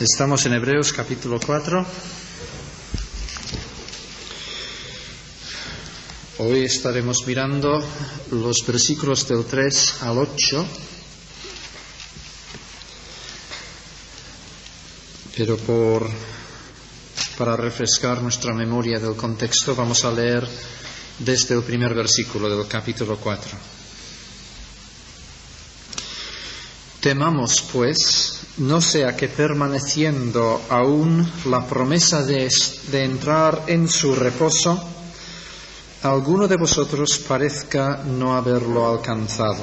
Estamos en Hebreos capítulo 4. Hoy estaremos mirando los versículos del 3 al 8. Pero por, para refrescar nuestra memoria del contexto vamos a leer desde el primer versículo del capítulo 4. Temamos, pues, no sea que permaneciendo aún la promesa de, de, entrar en su reposo, alguno de vosotros parezca no haberlo alcanzado.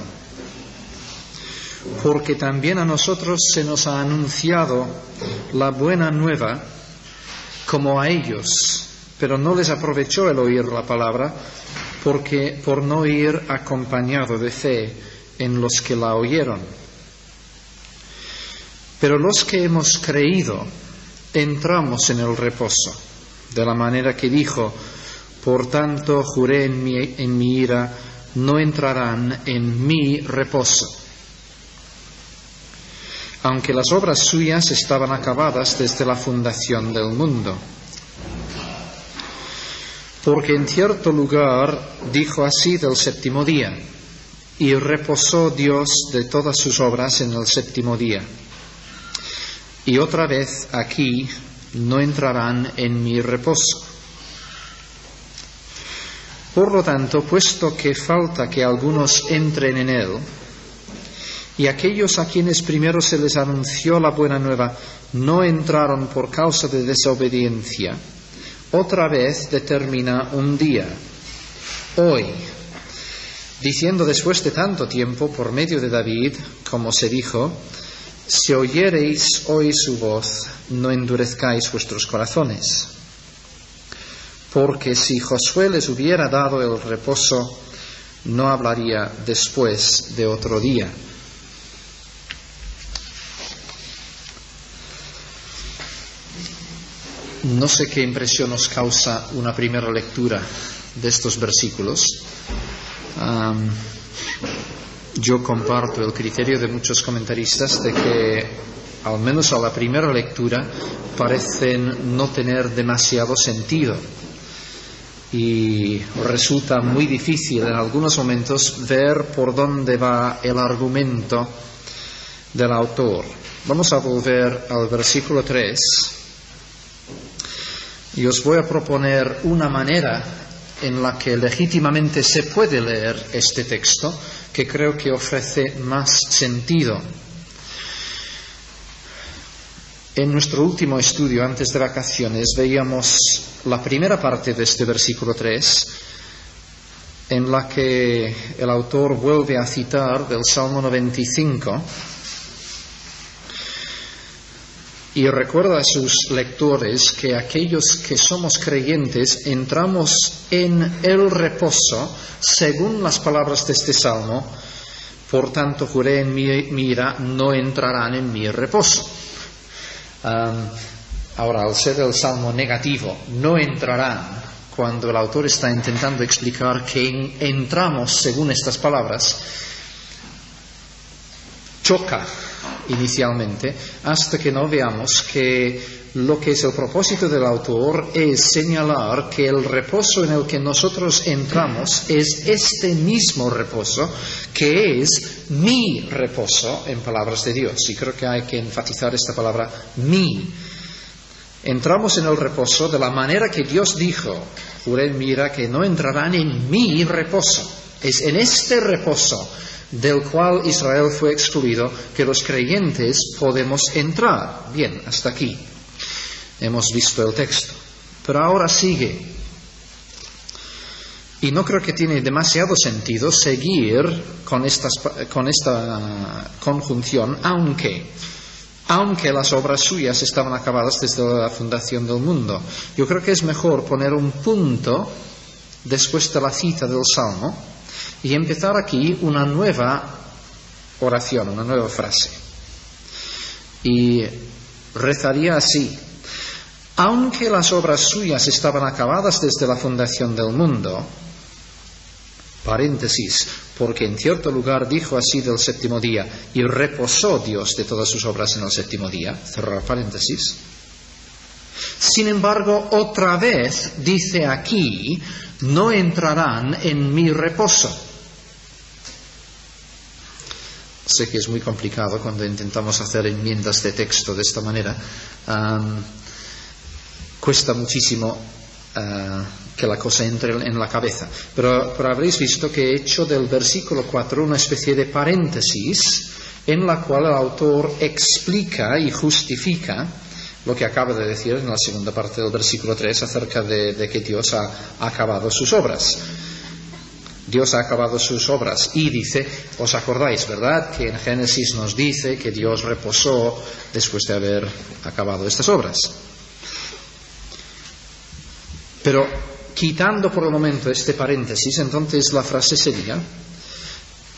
Porque también a nosotros se nos ha anunciado la buena nueva como a ellos, pero no les aprovechó el oír la palabra, porque por no ir acompañado de fe en los que la oyeron. Pero los que hemos creído entramos en el reposo, de la manera que dijo, por tanto juré en mi, ira, no entrarán en mi reposo. Aunque las obras suyas estaban acabadas desde la fundación del mundo. Porque en cierto lugar dijo así del séptimo día, y reposó Dios de todas sus obras en el séptimo día. Y otra vez aquí no entrarán en mi reposo. Por lo tanto, puesto que falta que algunos entren en él, y aquellos a quienes primero se les anunció la buena nueva no entraron por causa de desobediencia, otra vez determina un día, hoy, diciendo después de tanto tiempo por medio de David, como se dijo, si oyereis hoy su voz, no endurezcáis vuestros corazones. Porque si Josué les hubiera dado el reposo, no hablaría después de otro día. No sé qué impresión nos causa una primera lectura de estos versículos. Yo comparto el criterio de muchos comentaristas de que, al menos a la primera lectura, parecen no tener demasiado sentido y resulta muy difícil en algunos momentos ver por dónde va el argumento del autor. Vamos a volver al versículo 3 y os voy a proponer una manera en la que legítimamente se puede leer este texto que creo que ofrece más sentido. En nuestro último estudio antes de vacaciones veíamos la primera parte de este versículo 3 en la que el autor vuelve a citar del Salmo 95 y recuerda a sus lectores que aquellos que somos creyentes entramos en el reposo según las palabras de este salmo, por tanto juré en mi, mi ira, no entrarán en mi reposo. Ahora, al ser el salmo negativo, no entrarán, cuando el autor está intentando explicar que en, entramos según estas palabras, choca inicialmente, hasta que no veamos que lo que es el propósito del autor es señalar que el reposo en el que nosotros entramos es este mismo reposo, que es mi reposo en palabras de Dios. Y creo que hay que enfatizar esta palabra mi. Entramos en el reposo de la manera que Dios dijo, juré mira que no entrarán en mi reposo. Es en este reposo del cual Israel fue excluido, que los creyentes podemos entrar. Bien, hasta aquí. Hemos visto el texto. Pero ahora sigue. Y no creo que tiene demasiado sentido seguir con, esta conjunción, aunque, aunque las obras suyas estaban acabadas desde la fundación del mundo. Yo creo que es mejor poner un punto después de la cita del Salmo y empezar aquí una nueva oración, una nueva frase. Y rezaría así, aunque las obras suyas estaban acabadas desde la fundación del mundo, paréntesis, porque en cierto lugar dijo así del séptimo día, y reposó Dios de todas sus obras en el séptimo día, cerrar paréntesis. Sin embargo, otra vez dice aquí, no entrarán en mi reposo. Sé que es muy complicado cuando intentamos hacer enmiendas de texto de esta manera. cuesta muchísimo eh, que la cosa entre en la cabeza. Pero, pero, habréis visto que he hecho del versículo 4 una especie de paréntesis en la cual el autor explica y justifica lo que acaba de decir en la segunda parte del versículo 3 acerca de, que Dios ha, acabado sus obras. Dios ha acabado sus obras y dice, os acordáis, ¿verdad? Que en Génesis nos dice que Dios reposó después de haber acabado estas obras. Pero quitando por el momento este paréntesis, entonces la frase sería,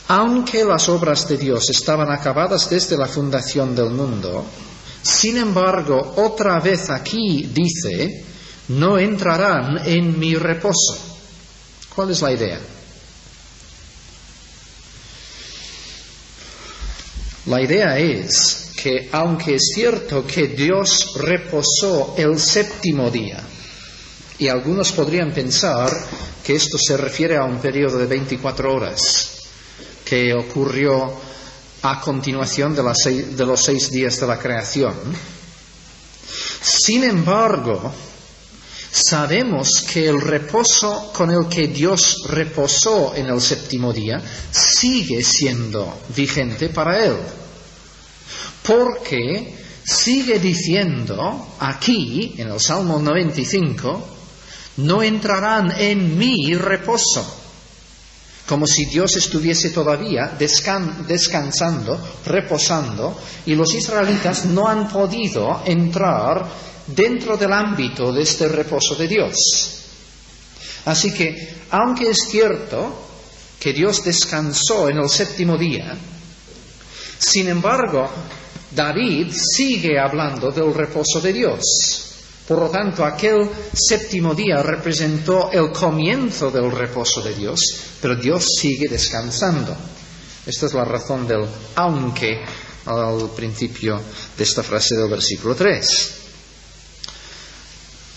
aunque las obras de Dios estaban acabadas desde la fundación del mundo, sin embargo, otra vez aquí dice, no entrarán en mi reposo. ¿Cuál es la idea? La idea es que aunque es cierto que Dios reposó el séptimo día, y algunos podrían pensar que esto se refiere a un periodo de 24 horas que ocurrió a continuación de, los seis días de la creación. Sin embargo, sabemos que el reposo con el que Dios reposó en el séptimo día sigue siendo vigente para él. Porque sigue diciendo aquí, en el Salmo 95, no entrarán en mi reposo como si Dios estuviese todavía descansando, reposando, y los israelitas no han podido entrar dentro del ámbito de este reposo de Dios. Así que, aunque es cierto que Dios descansó en el séptimo día, sin embargo, David sigue hablando del reposo de Dios. Por lo tanto, aquel séptimo día representó el comienzo del reposo de Dios, pero Dios sigue descansando. Esta es la razón del aunque al principio de esta frase del versículo 3.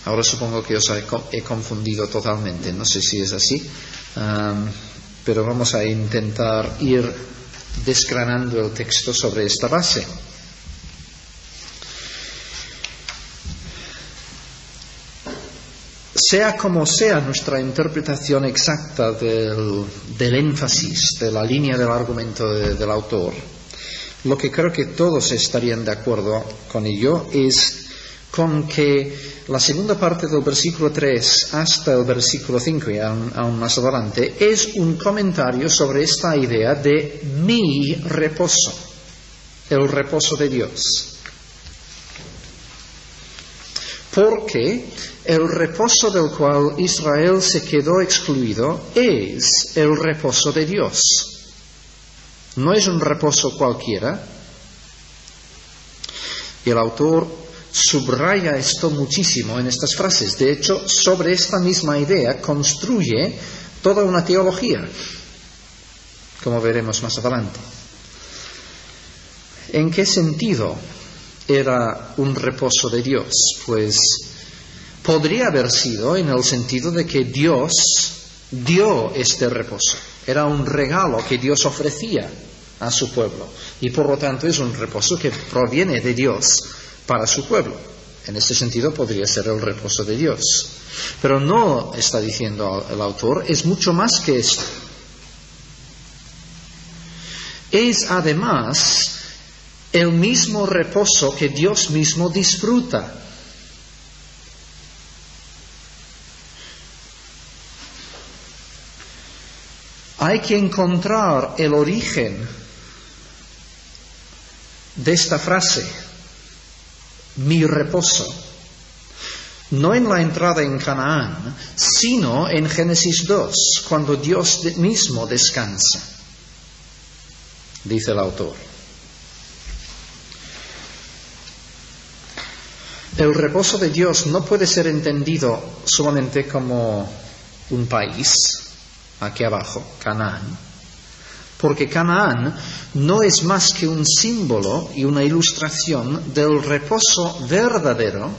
Ahora supongo que os he confundido totalmente, no sé si es así, pero vamos a intentar ir desgranando el texto sobre esta base. Sea como sea nuestra interpretación exacta del, énfasis, de la línea del argumento del autor, lo que creo que todos estarían de acuerdo con ello es con que la segunda parte del versículo 3 hasta el versículo 5 y aún más adelante es un comentario sobre esta idea de mi reposo, el reposo de Dios. Porque el reposo del cual Israel se quedó excluido es el reposo de Dios. No es un reposo cualquiera. Y el autor subraya esto muchísimo en estas frases. De hecho, sobre esta misma idea construye toda una teología, como veremos más adelante. ¿En qué sentido era un reposo de Dios? Pues podría haber sido en el sentido de que Dios dio este reposo. Era un regalo que Dios ofrecía a su pueblo y por lo tanto es un reposo que proviene de Dios para su pueblo. En este sentido podría ser el reposo de Dios. Pero no está diciendo el autor, es mucho más que esto. Es además el mismo reposo que Dios mismo disfruta. Hay que encontrar el origen de esta frase, mi reposo, no en la entrada en Canaán, sino en Génesis 2, cuando Dios mismo descansa, dice el autor. El reposo de Dios no puede ser entendido solamente como un país, aquí abajo, Canaán, porque Canaán no es más que un símbolo y una ilustración del reposo verdadero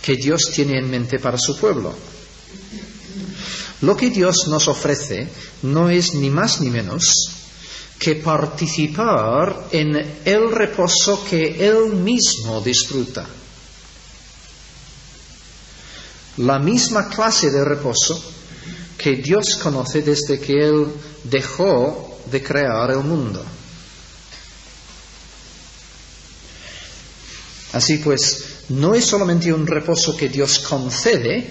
que Dios tiene en mente para su pueblo. Lo que Dios nos ofrece no es ni más ni menos que participar en el reposo que Él mismo disfruta. La misma clase de reposo que Dios conoce desde que Él dejó de crear el mundo. Así pues, no es solamente un reposo que Dios concede,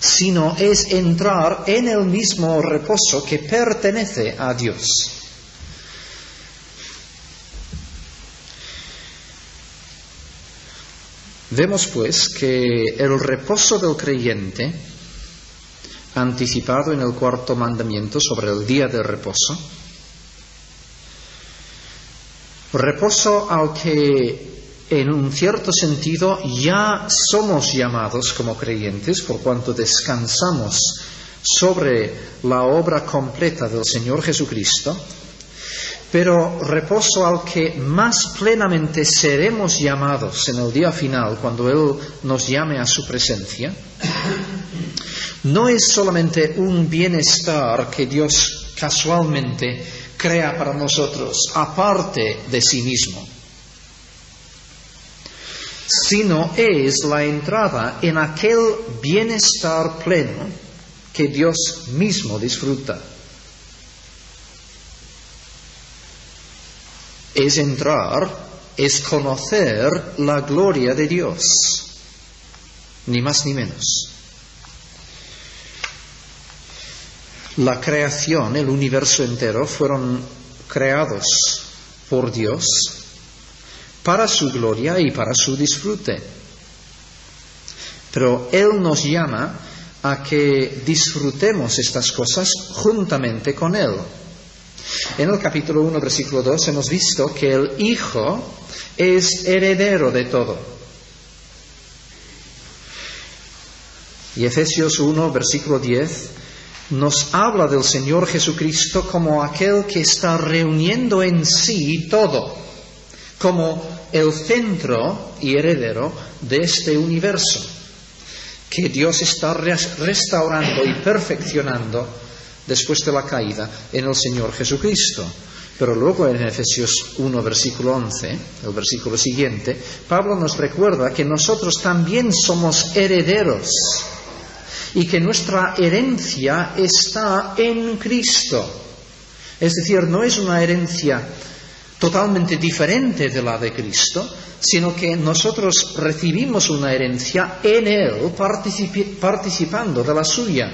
sino es entrar en el mismo reposo que pertenece a Dios. Vemos pues que el reposo del creyente, anticipado en el cuarto mandamiento sobre el día de reposo, reposo al que en un cierto sentido ya somos llamados como creyentes por cuanto descansamos sobre la obra completa del Señor Jesucristo, pero reposo al que más plenamente seremos llamados en el día final cuando Él nos llame a su presencia, no es solamente un bienestar que Dios casualmente crea para nosotros aparte de sí mismo, sino es la entrada en aquel bienestar pleno que Dios mismo disfruta. Es entrar, es conocer la gloria de Dios, ni más ni menos. La creación, el universo entero, fueron creados por Dios para su gloria y para su disfrute. Pero Él nos llama a que disfrutemos estas cosas juntamente con Él. En el capítulo 1, versículo 2, hemos visto que el Hijo es heredero de todo. Y Efesios 1, versículo 10, nos habla del Señor Jesucristo como aquel que está reuniendo en sí todo, como el centro y heredero de este universo que Dios está restaurando y perfeccionando después de la caída en el Señor Jesucristo. Pero luego en Efesios 1, versículo 11, el versículo siguiente, Pablo nos recuerda que nosotros también somos herederos y que nuestra herencia está en Cristo. Es decir, no es una herencia totalmente diferente de la de Cristo, sino que nosotros recibimos una herencia en Él participando de la suya.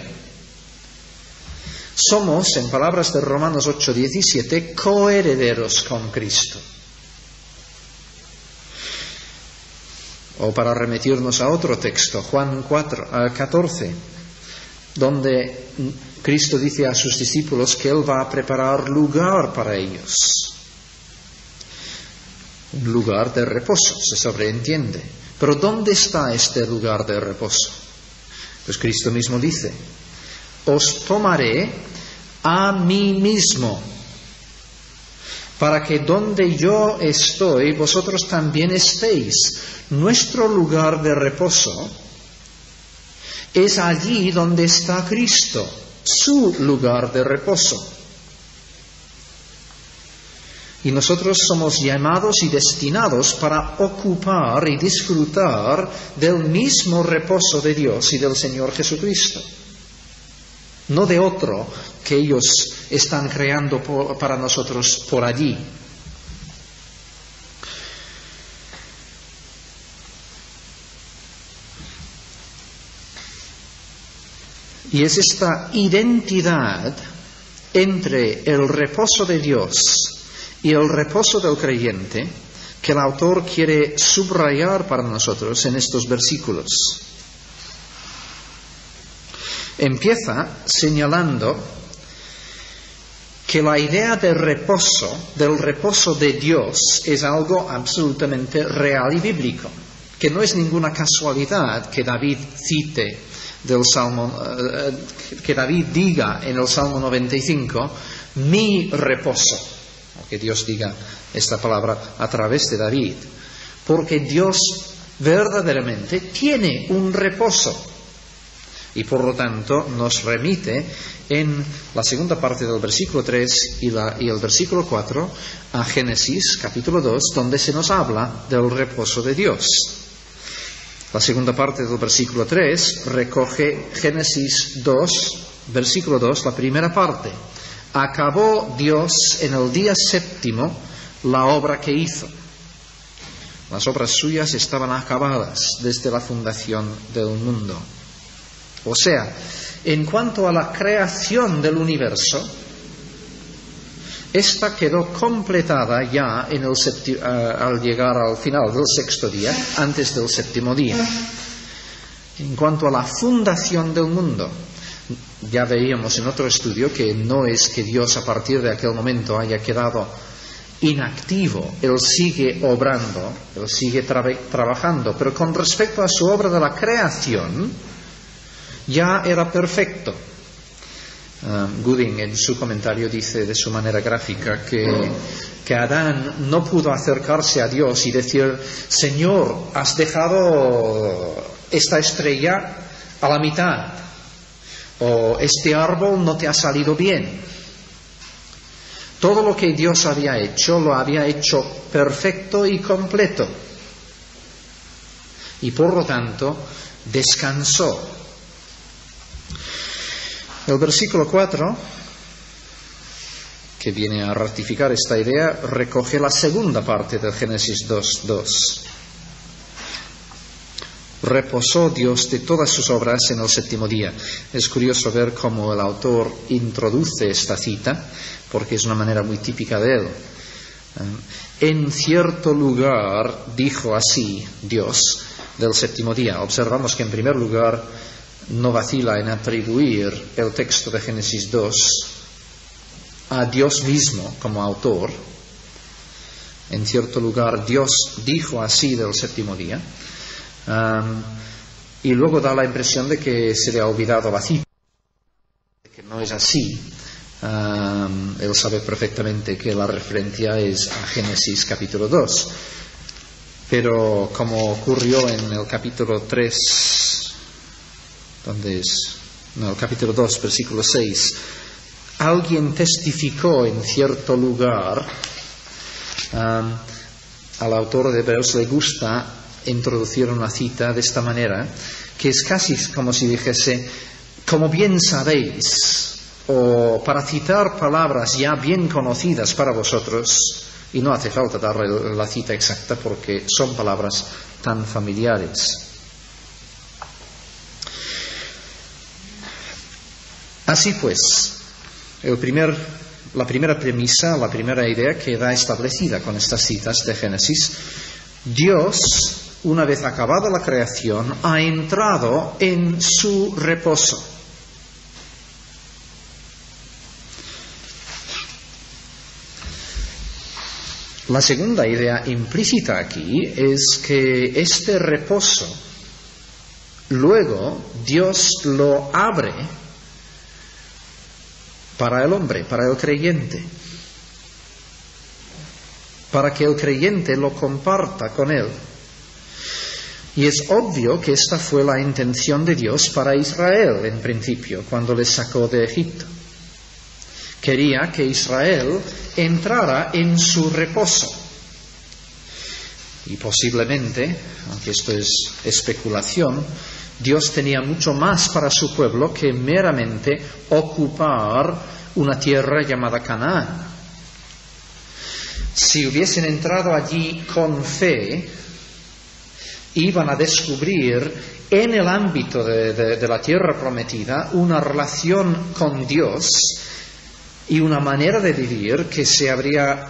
Somos, en palabras de Romanos 8:17, coherederos con Cristo. O para remitirnos a otro texto, Juan 4, 14, donde Cristo dice a sus discípulos que Él va a preparar lugar para ellos un lugar de reposo, se sobreentiende. Pero ¿dónde está este lugar de reposo? Pues Cristo mismo dice, os tomaré a mí mismo, para que donde yo estoy, vosotros también estéis. Nuestro lugar de reposo es allí donde está Cristo, su lugar de reposo. Y nosotros somos llamados y destinados para ocupar y disfrutar del mismo reposo de Dios y del Señor Jesucristo. No de otro que ellos están creando para nosotros por allí. Y es esta identidad entre el reposo de Dios y el reposo del creyente que el autor quiere subrayar para nosotros en estos versículos. Empieza señalando que la idea de reposo, del reposo de Dios, es algo absolutamente real y bíblico, que no es ninguna casualidad que David cite del Salmo, eh, que David diga en el Salmo 95, mi reposo, que Dios diga esta palabra a través de David, porque Dios verdaderamente tiene un reposo y por lo tanto nos remite en la segunda parte del versículo 3 y, el versículo 4 a Génesis capítulo 2, donde se nos habla del reposo de Dios. La segunda parte del versículo 3 recoge Génesis 2, versículo 2, la primera parte. Acabó Dios en el día séptimo la obra que hizo. Las obras suyas estaban acabadas desde la fundación del mundo. O sea, en cuanto a la creación del universo, esta quedó completada ya en el uh, al llegar al final del sexto día, antes del séptimo día. En cuanto a la fundación del mundo, ya veíamos en otro estudio que no es que Dios a partir de aquel momento haya quedado inactivo, Él sigue obrando, Él sigue trabajando, pero con respecto a su obra de la creación, ya era perfecto. Um, Gooding en su comentario dice de su manera gráfica que, que Adán no pudo acercarse a Dios y decir, Señor, has dejado esta estrella a la mitad, o este árbol no te ha salido bien. Todo lo que Dios había hecho lo había hecho perfecto y completo. Y por lo tanto descansó el versículo 4, que viene a ratificar esta idea, recoge la segunda parte del Génesis 2.2. Reposó Dios de todas sus obras en el séptimo día. Es curioso ver cómo el autor introduce esta cita, porque es una manera muy típica de él. En cierto lugar dijo así Dios del séptimo día. Observamos que en primer lugar no vacila en atribuir el texto de Génesis 2 a Dios mismo como autor. En cierto lugar Dios dijo así del séptimo día. y luego da la impresión de que se le ha olvidado la cita, que no es así. él sabe perfectamente que la referencia es a Génesis capítulo 2. Pero como ocurrió en el capítulo 3 donde es, no, capítulo 2, versículo 6, alguien testificó en cierto lugar, al autor de Hebreos le gusta introducir una cita de esta manera, que es casi como si dijese, como bien sabéis, o para citar palabras ya bien conocidas para vosotros, y no hace falta dar la cita exacta porque son palabras tan familiares. Así pues, la primera premisa, la primera idea queda establecida con estas citas de Génesis. Dios, una vez acabada la creación, ha entrado en su reposo. La segunda idea implícita aquí es que este reposo luego Dios lo abre para el hombre, para el creyente, para que el creyente lo comparta con él. Y es obvio que esta fue la intención de Dios para Israel en principio, cuando le sacó de Egipto. Quería que Israel entrara en su reposo. Y posiblemente, aunque esto es especulación, Dios tenía mucho más para su pueblo que meramente ocupar una tierra llamada Canaán. Si hubiesen entrado allí con fe, iban a descubrir en el ámbito de, la tierra prometida una relación con Dios y una manera de vivir que, se habría,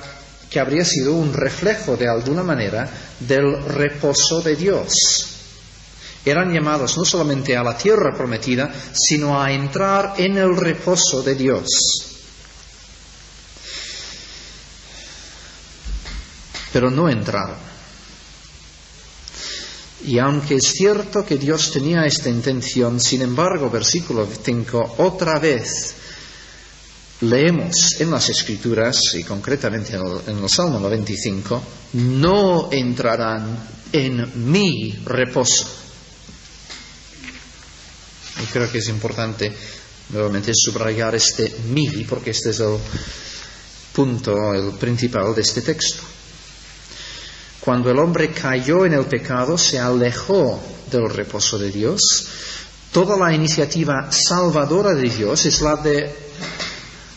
que habría sido un reflejo de alguna manera del reposo de Dios eran llamados no solamente a la tierra prometida, sino a entrar en el reposo de Dios. Pero no entraron. Y aunque es cierto que Dios tenía esta intención, sin embargo, versículo 5, otra vez leemos en las Escrituras, y concretamente en el, Salmo 95, no entrarán en mi reposo. Y creo que es importante nuevamente subrayar este mi, porque este es el punto, el principal de este texto. Cuando el hombre cayó en el pecado, se alejó del reposo de Dios. Toda la iniciativa salvadora de Dios es la de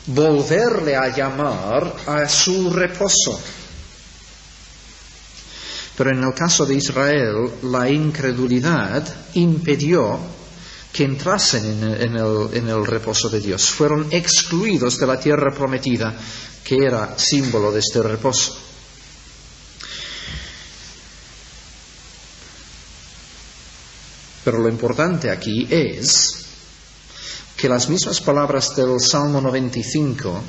volverle a llamar a su reposo. Pero en el caso de Israel, la incredulidad impidió que entrasen en el, en el, reposo de Dios. Fueron excluidos de la tierra prometida, que era símbolo de este reposo. Pero lo importante aquí es que las mismas palabras del Salmo 95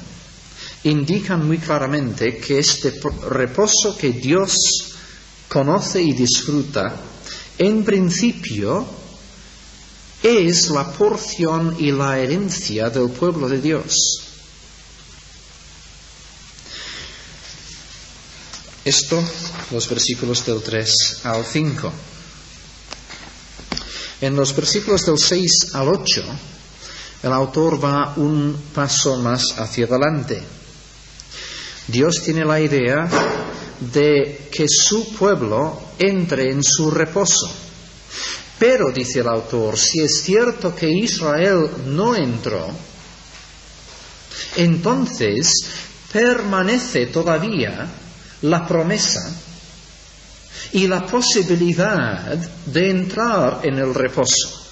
indican muy claramente que este reposo que Dios conoce y disfruta, en principio es la porción y la herencia del pueblo de Dios. Esto, los versículos del 3 al 5. En los versículos del 6 al 8, el autor va un paso más hacia adelante. Dios tiene la idea de que su pueblo entre en su reposo. Pero, dice el autor, si es cierto que Israel no entró, entonces permanece todavía la promesa y la posibilidad de entrar en el reposo.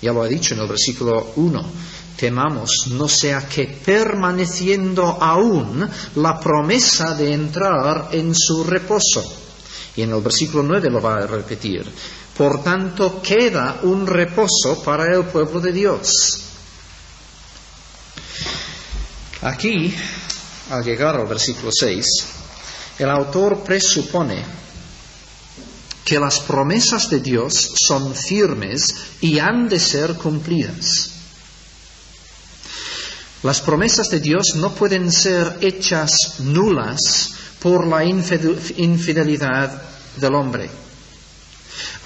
Ya lo ha dicho en el versículo 1. Temamos no sea que permaneciendo aún la promesa de entrar en su reposo. Y en el versículo 9 lo va a repetir. Por tanto, queda un reposo para el pueblo de Dios. Aquí, al llegar al versículo 6, el autor presupone que las promesas de Dios son firmes y han de ser cumplidas. Las promesas de Dios no pueden ser hechas nulas por la infidelidad del hombre.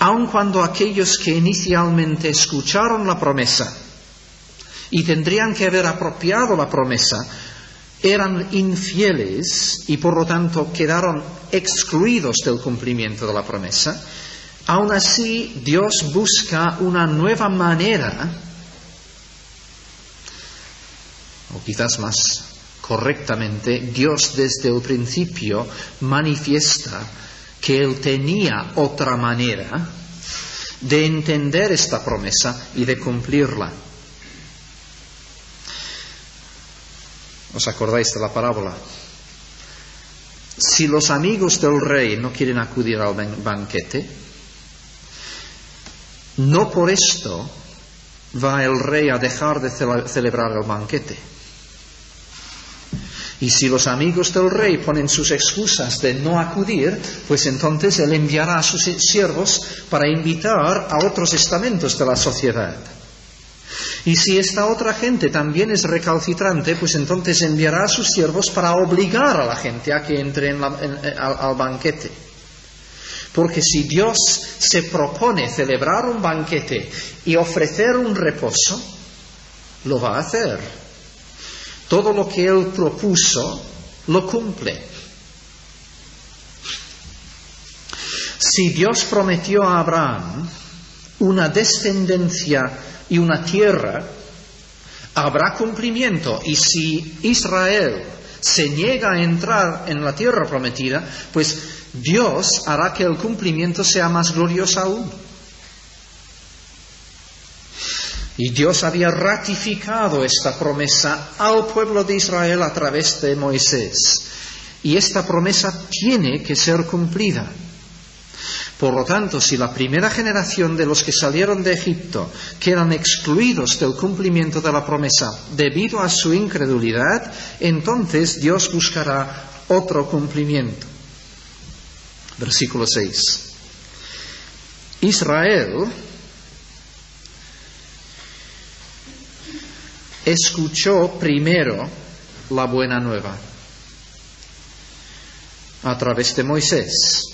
Aun cuando aquellos que inicialmente escucharon la promesa y tendrían que haber apropiado la promesa, eran infieles y por lo tanto quedaron excluidos del cumplimiento de la promesa, aún así Dios busca una nueva manera, o quizás más correctamente, Dios desde el principio manifiesta que Él tenía otra manera de entender esta promesa y de cumplirla. ¿Os acordáis de la parábola? Si los amigos del rey no quieren acudir al banquete, no por esto va el rey a dejar de celebrar el banquete. Y si los amigos del rey ponen sus excusas de no acudir, pues entonces él enviará a sus siervos para invitar a otros estamentos de la sociedad. Y si esta otra gente también es recalcitrante, pues entonces enviará a sus siervos para obligar a la gente a que entre al banquete. Porque si Dios se propone celebrar un banquete y ofrecer un reposo, lo va a hacer. Todo lo que Él propuso, lo cumple. Si Dios prometió a Abraham una descendencia y una tierra, habrá cumplimiento. Y si Israel se niega a entrar en la tierra prometida, pues Dios hará que el cumplimiento sea más glorioso aún. Y Dios había ratificado esta promesa al pueblo de Israel a través de Moisés. Y esta promesa tiene que ser cumplida. Por lo tanto, si la primera generación de los que salieron de Egipto quedan excluidos del cumplimiento de la promesa debido a su incredulidad, entonces Dios buscará otro cumplimiento. Versículo 6. Israel escuchó primero la buena nueva a través de Moisés.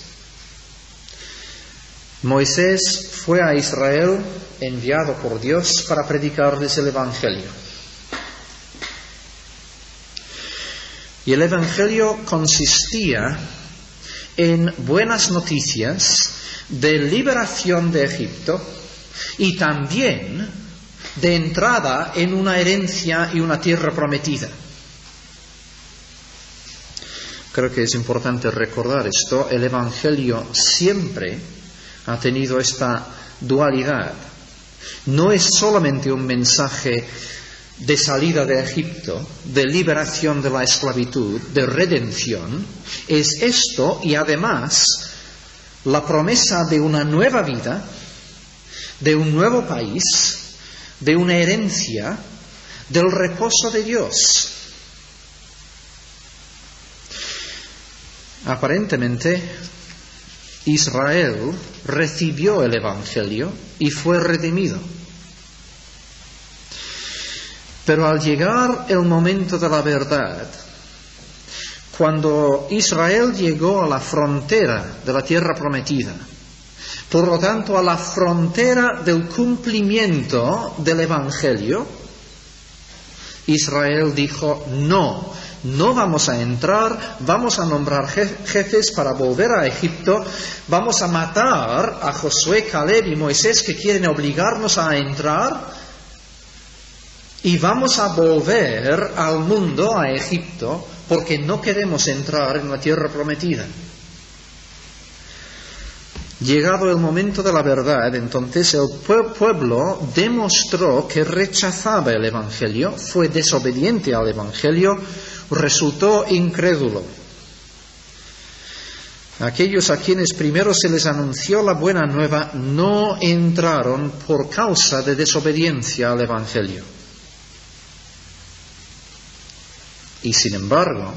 Moisés fue a Israel enviado por Dios para predicarles el Evangelio. Y el Evangelio consistía en buenas noticias de liberación de Egipto y también de entrada en una herencia y una tierra prometida. Creo que es importante recordar esto. El Evangelio siempre ha tenido esta dualidad. No es solamente un mensaje de salida de Egipto, de liberación de la esclavitud, de redención, es esto y además la promesa de una nueva vida, de un nuevo país, de una herencia, del reposo de Dios. Aparentemente, Israel recibió el Evangelio y fue redimido. Pero al llegar el momento de la verdad, cuando Israel llegó a la frontera de la tierra prometida, por lo tanto a la frontera del cumplimiento del Evangelio, Israel dijo, no, no vamos a entrar, vamos a nombrar jefes para volver a Egipto, vamos a matar a Josué, Caleb y Moisés que quieren obligarnos a entrar y vamos a volver al mundo, a Egipto, porque no queremos entrar en la tierra prometida. Llegado el momento de la verdad, entonces el pueblo demostró que rechazaba el Evangelio, fue desobediente al Evangelio, resultó incrédulo. Aquellos a quienes primero se les anunció la buena nueva no entraron por causa de desobediencia al Evangelio. Y sin embargo,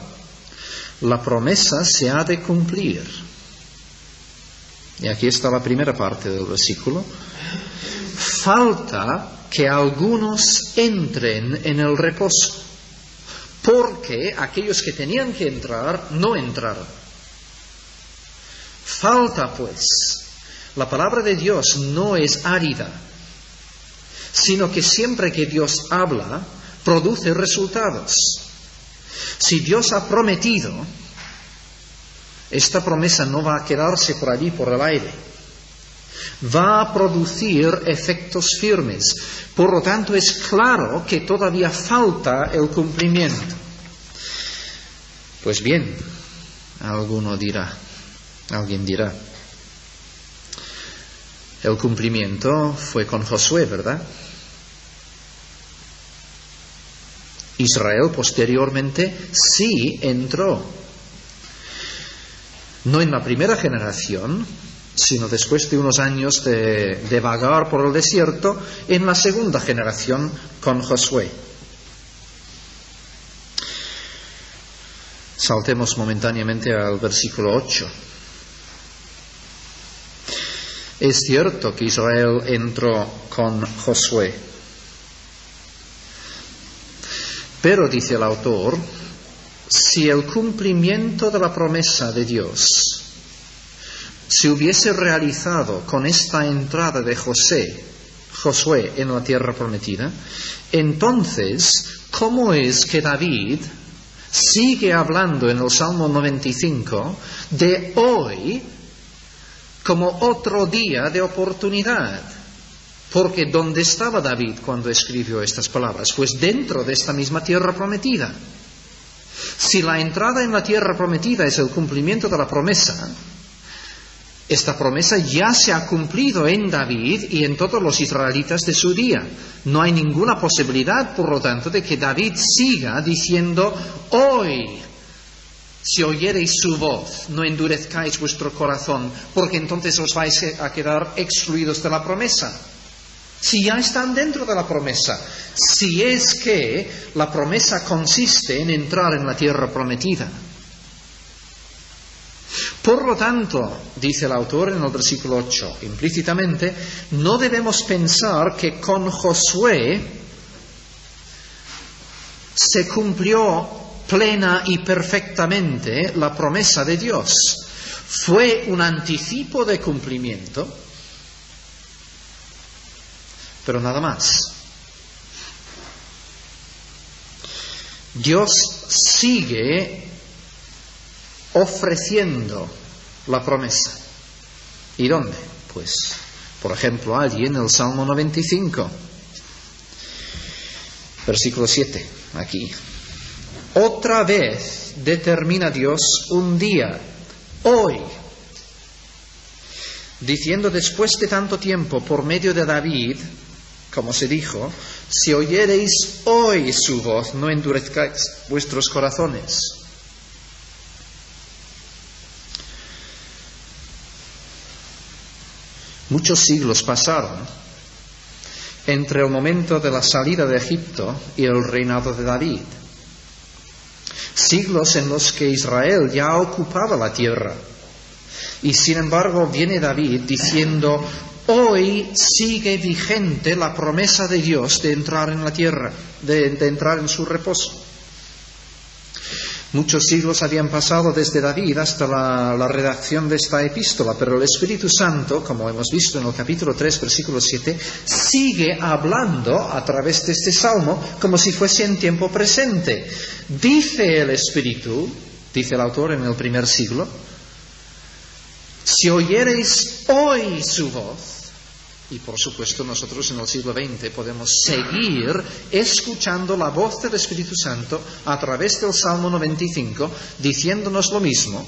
la promesa se ha de cumplir. Y aquí está la primera parte del versículo. Falta que algunos entren en el reposo, porque aquellos que tenían que entrar no entraron. Falta pues, la palabra de Dios no es árida, sino que siempre que Dios habla, produce resultados. Si Dios ha prometido, esta promesa no va a quedarse por allí, por el aire. Va a producir efectos firmes. Por lo tanto, es claro que todavía falta el cumplimiento. Pues bien, alguno dirá, alguien dirá, el cumplimiento fue con Josué, ¿verdad? Israel posteriormente sí entró. No en la primera generación, sino después de unos años de, vagar por el desierto, en la segunda generación con Josué. Saltemos momentáneamente al versículo 8. Es cierto que Israel entró con Josué, Pero, dice el autor, si el cumplimiento de la promesa de Dios se hubiese realizado con esta entrada de José, Josué en la tierra prometida, entonces, ¿cómo es que David sigue hablando en el Salmo 95 de hoy como otro día de oportunidad? Porque ¿dónde estaba David cuando escribió estas palabras? Pues dentro de esta misma tierra prometida. Si la entrada en la tierra prometida es el cumplimiento de la promesa, esta promesa ya se ha cumplido en David y en todos los israelitas de su día. No hay ninguna posibilidad, por lo tanto, de que David siga diciendo, hoy, si oyereis su voz, no endurezcáis vuestro corazón, porque entonces os vais a quedar excluidos de la promesa si ya están dentro de la promesa, si es que la promesa consiste en entrar en la tierra prometida. Por lo tanto, dice el autor en el versículo 8, implícitamente, no debemos pensar que con Josué se cumplió plena y perfectamente la promesa de Dios. Fue un anticipo de cumplimiento, pero nada más. Dios sigue ofreciendo la promesa. ¿Y dónde? Pues, por ejemplo, allí en el Salmo 95, versículo 7, aquí. Otra vez determina Dios un día, hoy, diciendo después de tanto tiempo por medio de David, como se dijo, si oyereis hoy su voz, no endurezcáis vuestros corazones. Muchos siglos pasaron entre el momento de la salida de Egipto y el reinado de David. Siglos en los que Israel ya ocupaba la tierra. Y sin embargo viene David diciendo, hoy sigue vigente la promesa de Dios de entrar en la tierra, de, entrar en su reposo. Muchos siglos habían pasado desde David hasta la, redacción de esta epístola, pero el Espíritu Santo, como hemos visto en el capítulo 3, versículo 7, sigue hablando a través de este salmo como si fuese en tiempo presente. Dice el Espíritu, dice el autor en el primer siglo, si oyereis hoy su voz, y por supuesto nosotros en el siglo XX podemos seguir escuchando la voz del Espíritu Santo a través del Salmo 95 diciéndonos lo mismo.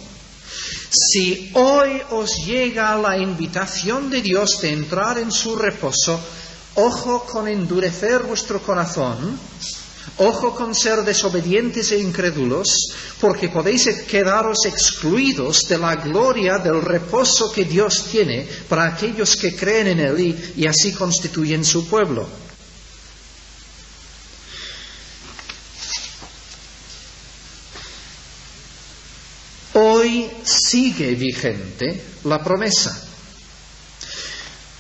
Si hoy os llega la invitación de Dios de entrar en su reposo, ojo con endurecer vuestro corazón Ojo con ser desobedientes e incrédulos, porque podéis quedaros excluidos de la gloria del reposo que Dios tiene para aquellos que creen en Él y, así constituyen su pueblo. Hoy sigue vigente la promesa.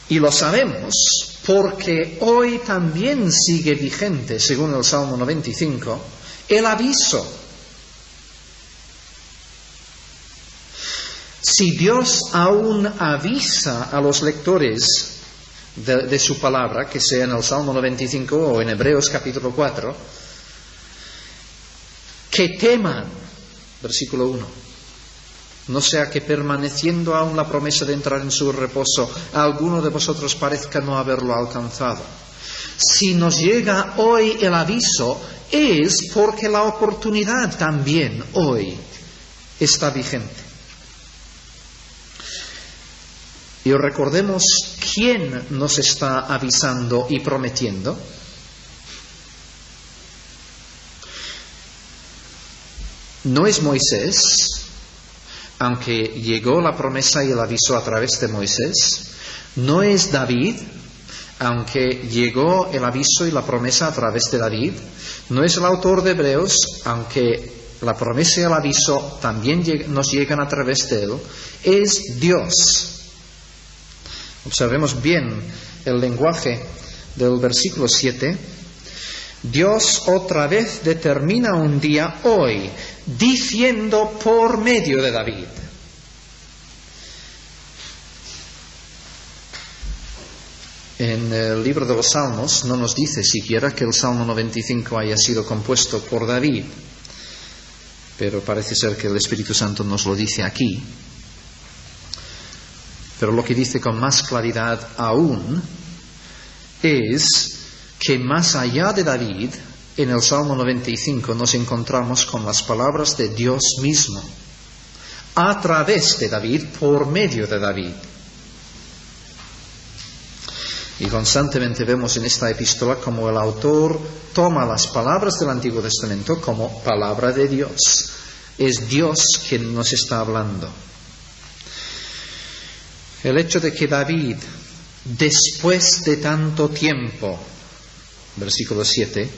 Y lo sabemos porque hoy también sigue vigente, según el Salmo 95, el aviso. Si Dios aún avisa a los lectores de, su palabra, que sea en el Salmo 95 o en Hebreos capítulo 4, que teman, versículo 1, no sea que permaneciendo aún la promesa de entrar en su reposo, alguno de vosotros parezca no haberlo alcanzado. Si nos llega hoy el aviso, es porque la oportunidad también hoy está vigente. Y recordemos quién nos está avisando y prometiendo. No es Moisés, aunque llegó la promesa y el aviso a través de Moisés, no es David, aunque llegó el aviso y la promesa a través de David, no es el autor de Hebreos, aunque la promesa y el aviso también nos llegan a través de él, es Dios. Observemos bien el lenguaje del versículo 7. Dios otra vez determina un día hoy diciendo por medio de David. En el libro de los Salmos no nos dice siquiera que el Salmo 95 haya sido compuesto por David, pero parece ser que el Espíritu Santo nos lo dice aquí. Pero lo que dice con más claridad aún es que más allá de David, en el Salmo 95 nos encontramos con las palabras de Dios mismo, a través de David, por medio de David. Y constantemente vemos en esta epístola como el autor toma las palabras del Antiguo Testamento como palabra de Dios. Es Dios quien nos está hablando. El hecho de que David, después de tanto tiempo, versículo 7,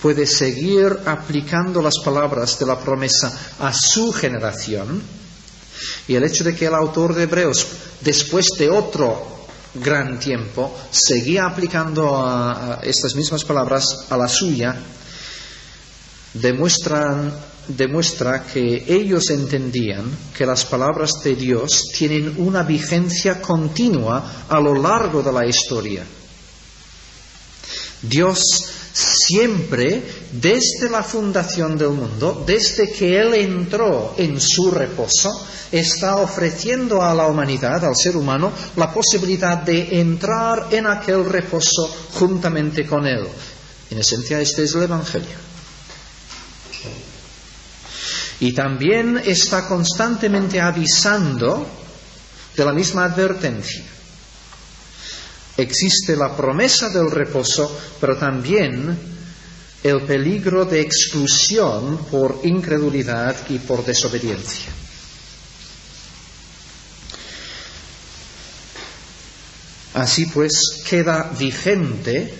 puede seguir aplicando las palabras de la promesa a su generación, Y el hecho de que el autor de Hebreos, después de otro gran tiempo, seguía aplicando estas mismas palabras a la suya, demuestran, demuestra que ellos entendían que las palabras de Dios tienen una vigencia continua a lo largo de la historia. Dios siempre, desde la fundación del mundo, desde que Él entró en su reposo, está ofreciendo a la humanidad, al ser humano, la posibilidad de entrar en aquel reposo juntamente con Él. En esencia, este es el Evangelio. Y también está constantemente avisando de la misma advertencia. Existe la promesa del reposo, pero también el peligro de exclusión por incredulidad y por desobediencia. Así pues, queda vigente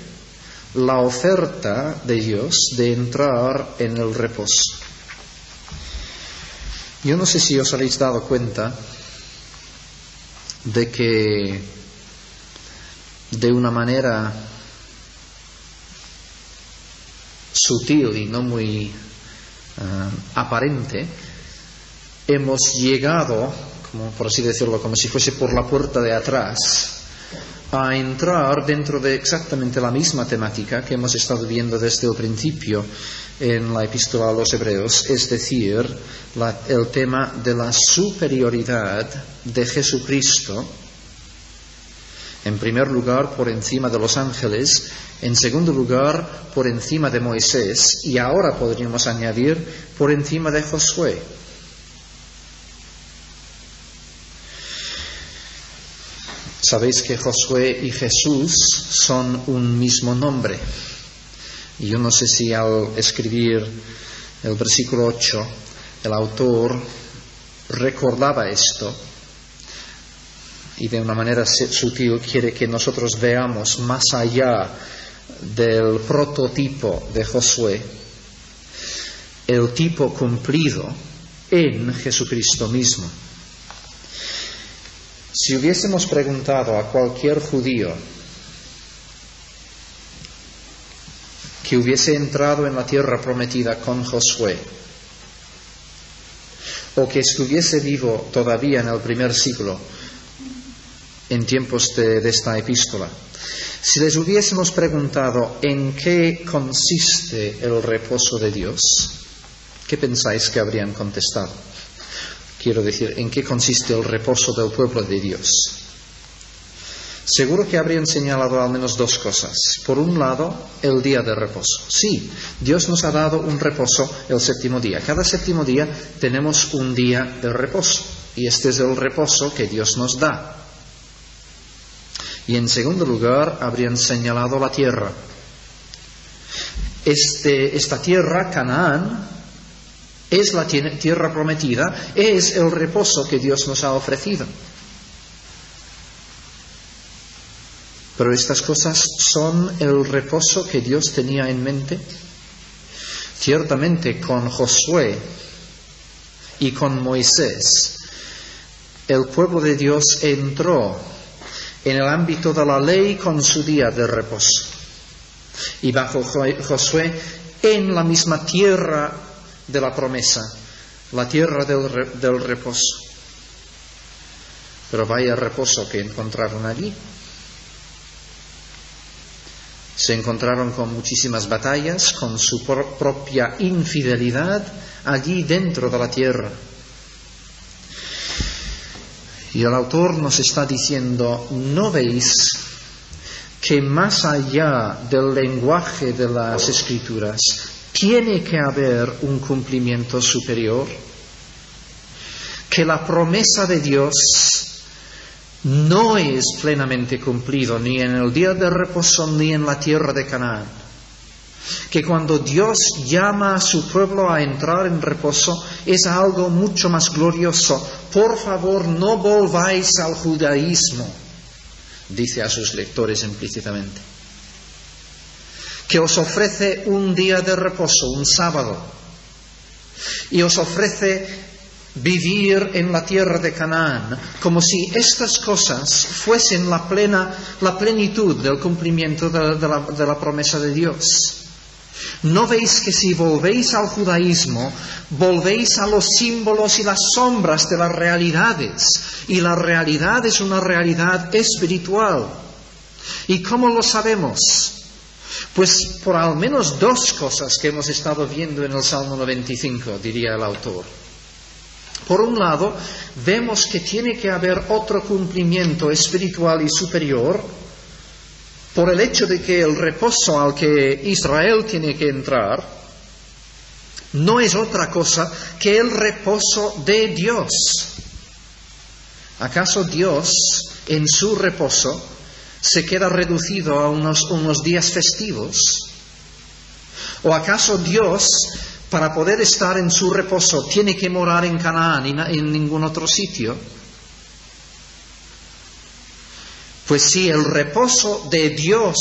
la oferta de Dios de entrar en el reposo. Yo no sé si os habéis dado cuenta de que de una manera sutil y no muy eh, aparente, hemos llegado, como por así decirlo, como si fuese por la puerta de atrás, a entrar dentro de exactamente la misma temática que hemos estado viendo desde el principio en la epístola a los hebreos, es decir, el tema de la superioridad de Jesucristo, en primer lugar por encima de los ángeles, en segundo lugar por encima de Moisés y ahora podríamos añadir por encima de Josué. Sabéis que Josué y Jesús son un mismo nombre. Y yo no sé si al escribir el versículo 8 el autor recordaba esto y de una manera sutil quiere que nosotros veamos más allá del prototipo de Josué, el tipo cumplido en Jesucristo mismo. Si hubiésemos preguntado a cualquier judío que hubiese entrado en la tierra prometida con Josué, o que estuviese vivo todavía en el primer siglo, en tiempos de, esta epístola, si les hubiésemos preguntado en qué consiste el reposo de Dios, ¿qué pensáis que habrían contestado? quiero decir, en qué consiste el reposo del pueblo de Dios. Seguro que habrían señalado al menos dos cosas. Por un lado, el día de reposo. Sí, Dios nos ha dado un reposo el séptimo día. Cada séptimo día tenemos un día de reposo. Y este es el reposo que Dios nos da. Y en segundo lugar, habrían señalado la tierra. Este, esta tierra, Canaán, es la tierra prometida, es el reposo que Dios nos ha ofrecido. Pero estas cosas son el reposo que Dios tenía en mente. Ciertamente con Josué y con Moisés, el pueblo de Dios entró en el ámbito de la ley con su día de reposo. Y bajo Josué en la misma tierra de la promesa, la tierra del, reposo. Pero vaya reposo que encontraron allí. Se encontraron con muchísimas batallas, con su propia infidelidad allí dentro de la tierra. Y el autor nos está diciendo, ¿no veis que más allá del lenguaje de las escrituras tiene que haber un cumplimiento superior, que la promesa de Dios no es plenamente cumplido ni en el día de reposo ni en la tierra de Canaán. Que cuando Dios llama a su pueblo a entrar en reposo es algo mucho más glorioso. Por favor, no volváis al judaísmo, dice a sus lectores implícitamente que os ofrece un día de reposo, un sábado, y os ofrece vivir en la tierra de Canaán, como si estas cosas fuesen la, plena, la plenitud del cumplimiento de, de la promesa de Dios. ¿No veis que si volvéis al judaísmo, volvéis a los símbolos y las sombras de las realidades? Y la realidad es una realidad espiritual. ¿Y cómo lo sabemos? Pues por al menos dos cosas que hemos estado viendo en el Salmo 95, diría el autor. Por un lado, vemos que tiene que haber otro cumplimiento espiritual y superior por el hecho de que el reposo al que Israel tiene que entrar no es otra cosa que el reposo de Dios. ¿Acaso Dios en su reposo se queda reducido a unos, unos días festivos? ¿O acaso Dios para poder estar en su reposo, tiene que morar en Canaán y en ningún otro sitio. Pues si el reposo de Dios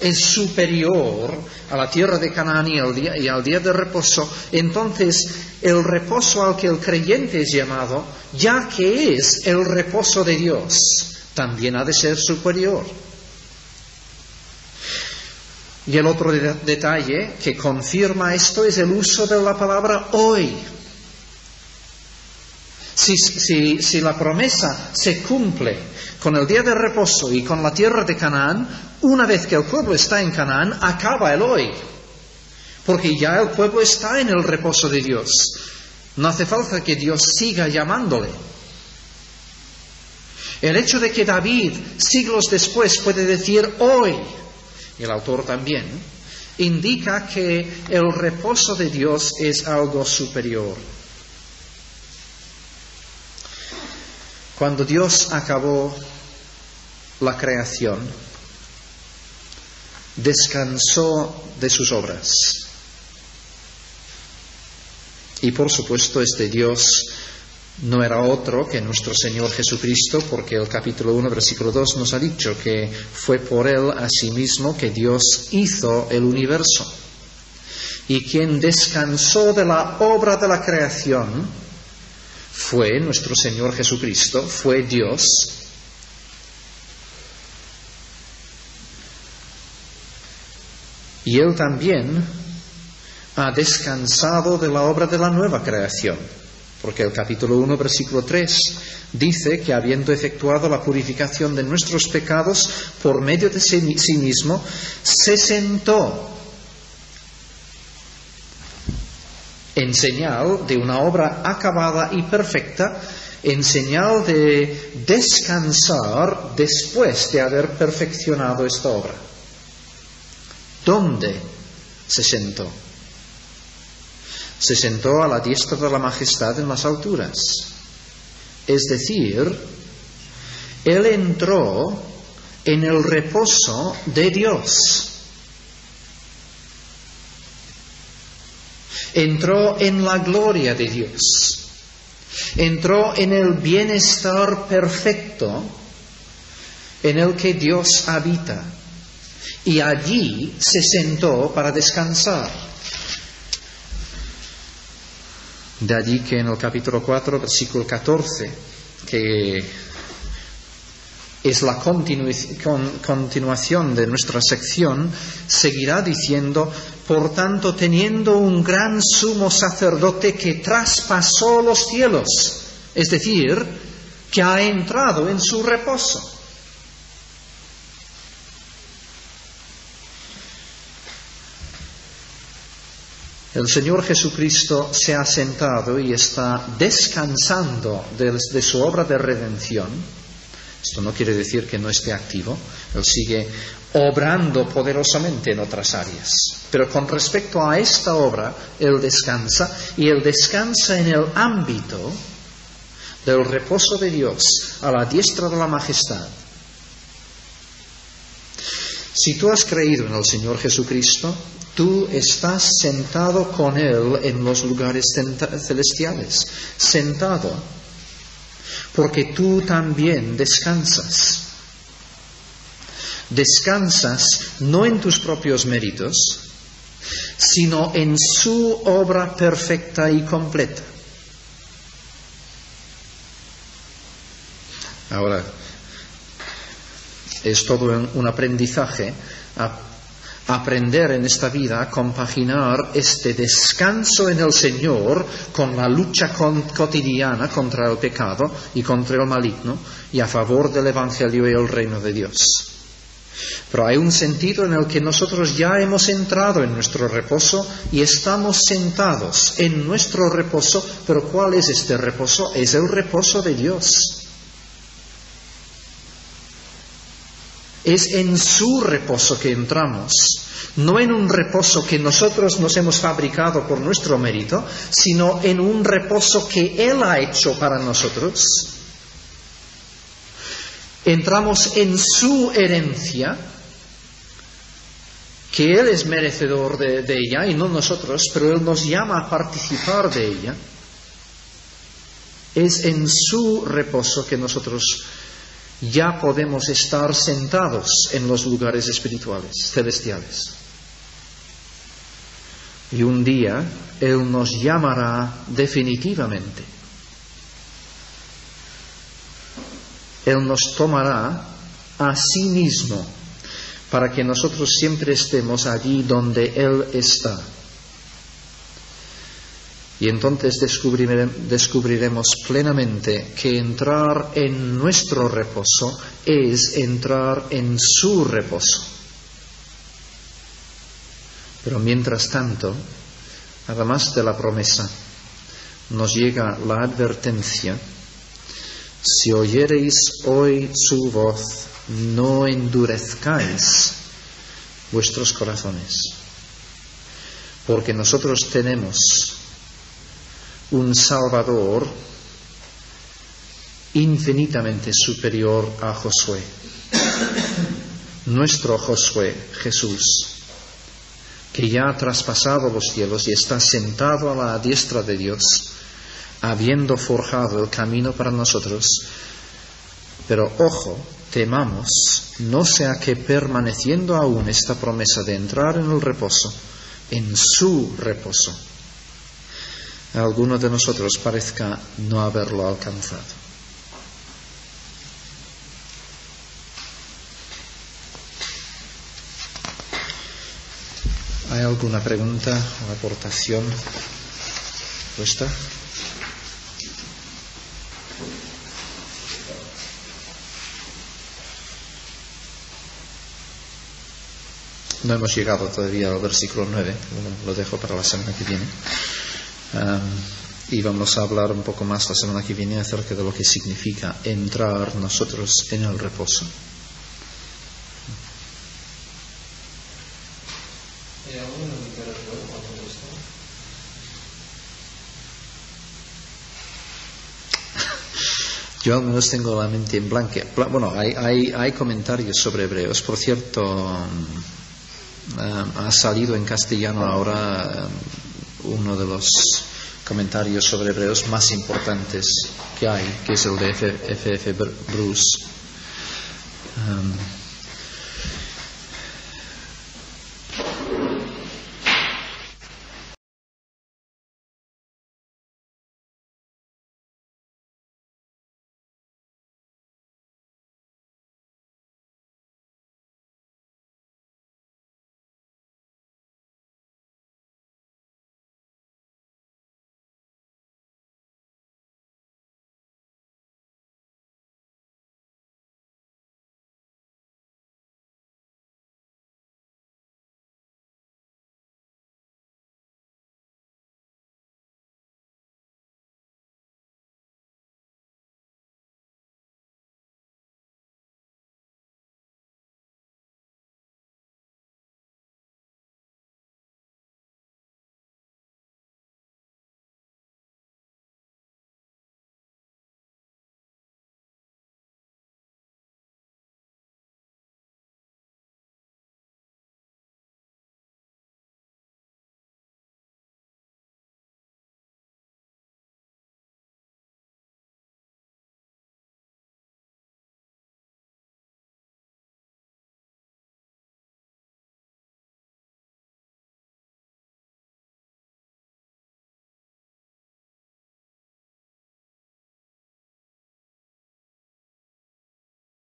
es superior a la tierra de Canaán y al, día, de reposo, entonces el reposo al que el creyente es llamado, ya que es el reposo de Dios, también ha de ser superior. Y el otro detalle que confirma esto es el uso de la palabra hoy. Si, la promesa se cumple con el día de reposo y con la tierra de Canaán, una vez que el pueblo está en Canaán, acaba el hoy. Porque ya el pueblo está en el reposo de Dios. No hace falta que Dios siga llamándole. El hecho de que David, siglos después, puede decir hoy, el autor también, indica que el reposo de Dios es algo superior. Cuando Dios acabó la creación, descansó de sus obras. Y por supuesto este Dios no era otro que nuestro Señor Jesucristo, porque el capítulo 1, versículo 2 nos ha dicho que fue por Él a sí que Dios hizo el universo. Y quien descansó de la obra de la creación fue nuestro Señor Jesucristo, fue Dios. Y Él también ha descansado de la obra de la nueva creación porque el capítulo 1, versículo 3 dice que habiendo efectuado la purificación de nuestros pecados por medio de sí mismo, se sentó en señal de una obra acabada y perfecta, en señal de descansar después de haber perfeccionado esta obra. ¿Dónde se sentó? se sentó a la diestra de la majestad en las alturas. Es decir, Él entró en el reposo de Dios. Entró en la gloria de Dios. Entró en el bienestar perfecto en el que Dios habita. Y allí se sentó para descansar. De allí que en el capítulo 4, versículo 14, que es la continuación de nuestra sección, seguirá diciendo, por tanto, teniendo un gran sumo sacerdote que traspasó los cielos, es decir, que ha entrado en su reposo. El Señor Jesucristo se ha sentado y está descansando de, su obra de redención. Esto no quiere decir que no esté activo, Él sigue obrando poderosamente en otras áreas. Pero con respecto a esta obra, Él descansa y Él descansa en el ámbito del reposo de Dios a la diestra de la majestad. Si tú has creído en el Señor Jesucristo, Tú estás sentado con Él en los lugares celestiales, sentado, porque tú también descansas. Descansas no en tus propios méritos, sino en su obra perfecta y completa. Ahora, es todo un aprendizaje aprender en esta vida a compaginar este descanso en el Señor con la lucha cotidiana contra el pecado y contra el maligno y a favor del Evangelio y el reino de Dios. Pero hay un sentido en el que nosotros ya hemos entrado en nuestro reposo y estamos sentados en nuestro reposo, pero ¿cuál es este reposo? Es el reposo de Dios. Es en su reposo que entramos, no en un reposo que nosotros nos hemos fabricado por nuestro mérito, sino en un reposo que Él ha hecho para nosotros. Entramos en su herencia, que Él es merecedor de, ella y no nosotros, pero Él nos llama a participar de ella. Es en su reposo que nosotros ya podemos estar sentados en los lugares espirituales, celestiales. Y un día Él nos llamará definitivamente. Él nos tomará a sí mismo para que nosotros siempre estemos allí donde Él está. Y entonces descubriremos plenamente que entrar en nuestro reposo es entrar en su reposo. Pero mientras tanto, además de la promesa, nos llega la advertencia, si oyereis hoy su voz, no endurezcáis vuestros corazones, porque nosotros tenemos un Salvador infinitamente superior a Josué. Nuestro Josué, Jesús, que ya ha traspasado los cielos y está sentado a la diestra de Dios, habiendo forjado el camino para nosotros. Pero ojo, temamos, no sea que permaneciendo aún esta promesa de entrar en el reposo, en su reposo, a alguno de nosotros parezca no haberlo alcanzado. ¿Hay alguna pregunta o aportación puesta? No hemos llegado todavía al versículo 9, lo dejo para la semana que viene y vamos a hablar un poco más la semana que viene acerca de lo que significa entrar nosotros en el reposo. Yo al menos tengo la mente en blanco. Bueno, hay, hay, hay comentarios sobre hebreos. Por cierto, ha salido en castellano ahora uno de los comentarios sobre hebreos más importantes que hay, que es el de F.F. Bruce. Um,